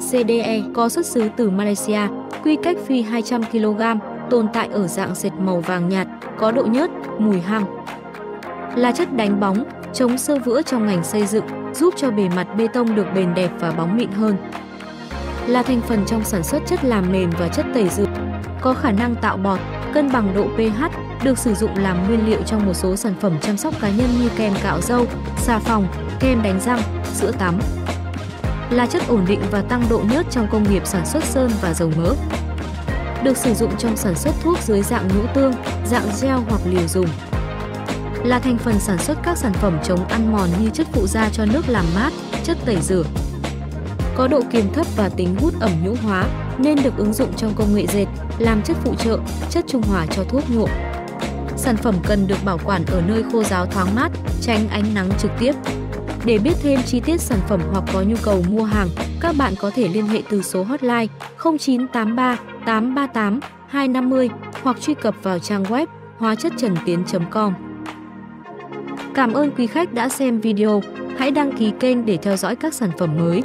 CDE có xuất xứ từ Malaysia, quy cách phi 200 kg, tồn tại ở dạng dệt màu vàng nhạt, có độ nhớt, mùi hăng. Là chất đánh bóng, chống sơ vữa trong ngành xây dựng, giúp cho bề mặt bê tông được bền đẹp và bóng mịn hơn. Là thành phần trong sản xuất chất làm mềm và chất tẩy rửa, có khả năng tạo bọt, cân bằng độ pH, được sử dụng làm nguyên liệu trong một số sản phẩm chăm sóc cá nhân như kem cạo râu, xà phòng, kem đánh răng, sữa tắm. Là chất ổn định và tăng độ nhớt trong công nghiệp sản xuất sơn và dầu mỡ. Được sử dụng trong sản xuất thuốc dưới dạng nhũ tương, dạng gel hoặc liều dùng. Là thành phần sản xuất các sản phẩm chống ăn mòn như chất phụ da cho nước làm mát, chất tẩy rửa. Có độ kiềm thấp và tính hút ẩm nhũ hóa nên được ứng dụng trong công nghệ dệt, làm chất phụ trợ, chất trung hòa cho thuốc nhuộm. Sản phẩm cần được bảo quản ở nơi khô ráo thoáng mát, tránh ánh nắng trực tiếp. Để biết thêm chi tiết sản phẩm hoặc có nhu cầu mua hàng, các bạn có thể liên hệ từ số hotline 0983 838 250 hoặc truy cập vào trang web hóa chất trần tiến.com. Cảm ơn quý khách đã xem video. Hãy đăng ký kênh để theo dõi các sản phẩm mới.